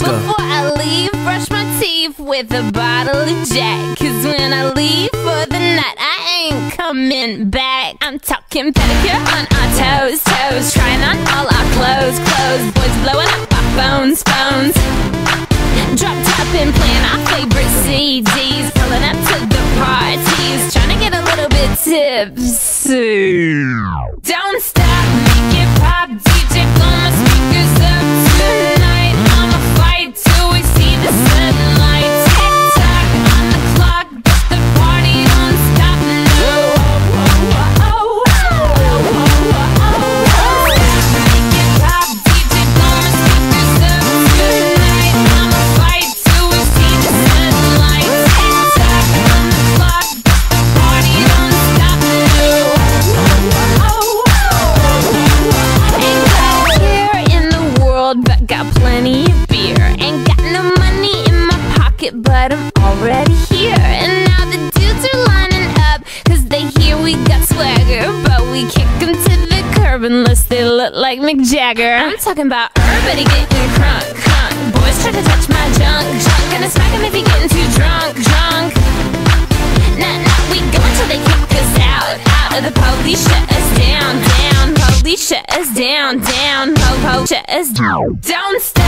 Let's go. Before I leave, brush my teeth with a bottle of Jack. Cause when I leave for the night, I ain't coming back. I'm talking pedicure on our toes, toes. Trying on all our clothes, clothes. Boys blowing up our phones, phones. Drop top and playing our favorite CDs. Pulling up to the parties. Trying to get a little bit tipsy. look like Mick Jagger. I'm talking about everybody getting crunk, crunk. Boys try to touch my junk, junk. Gonna smack him if he getting too drunk, drunk. Nah, nah, we go until they kick us out, out. of the police shut us down, down. Police shut us down, down. Ho, ho, shut us down. Don't stop.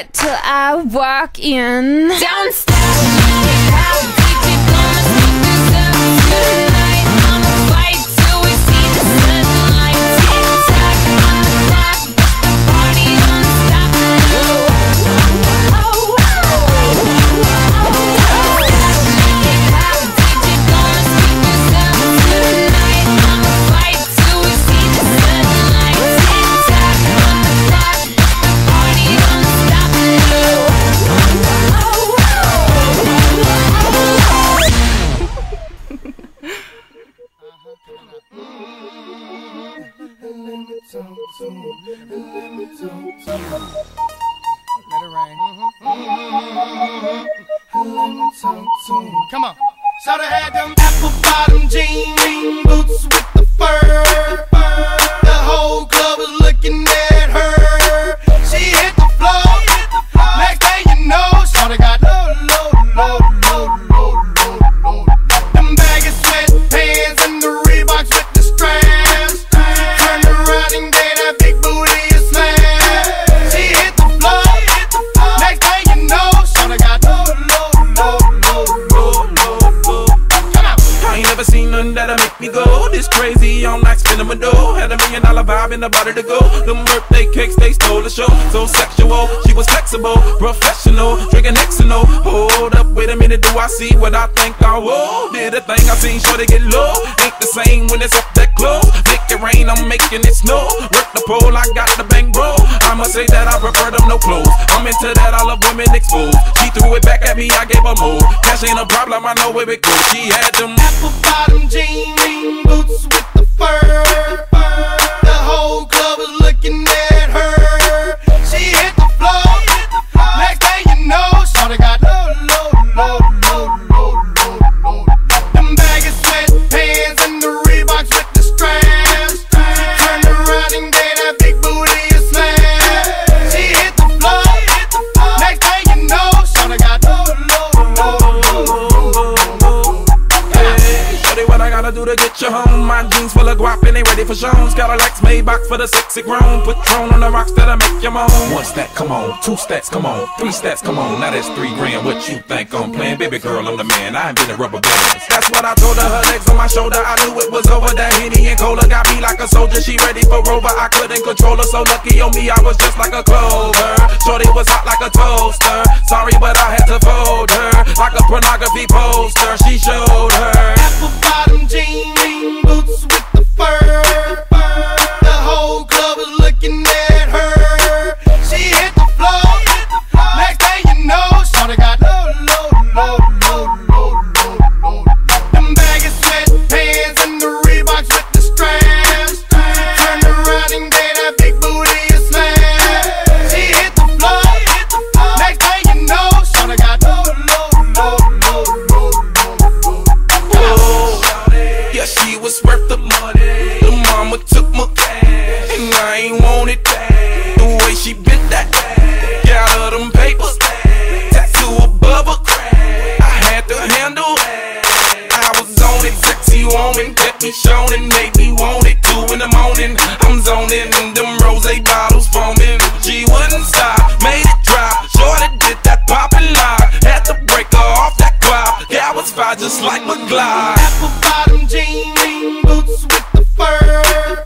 Till I walk in. Don't Come on. So they had them apple bottom jean boots with the fur. The whole club was looking crazy. I'm like spinning my dough. Had a million dollar vibe in the body to go. Them birthday cakes, they stole the show. So sexual, she was flexible, professional, drinking Xano. Hold up, wait a minute, do I see what I think I will? Did a thing I seen, sure they get low. Ain't the same when it's up that close. Make it rain, I'm making it snow. Work the pole, I got the bang bro. I must say that I prefer them no clothes. I'm into that, I love women exposed. She threw it back at me, I gave her more. Cash ain't a problem, I know where it goes. She had them apple bottom jean boots with the fur. The whole club was looking at to get you home? My jeans full of guap and they ready for shows. Got a Lex Maybach for the sexy grown. Patron on the rocks that'll make you moan. One stack, come on. Two stacks, come on. Three stacks, come on. Now that's three grand. What you think I'm playing? Baby girl, I'm the man. I ain't been a rubber band. That's what I told her. Her legs on my shoulder. I knew it was over. That Henny and Cola got me like a soldier. She ready for Rover. I couldn't control her. So lucky on me, I was just like a clover. Shorty was hot like a toaster. Sorry, but I had to fold her. Like a pornography poster. She showed her. just like my glide. Apple bottom jean, boots with the fur.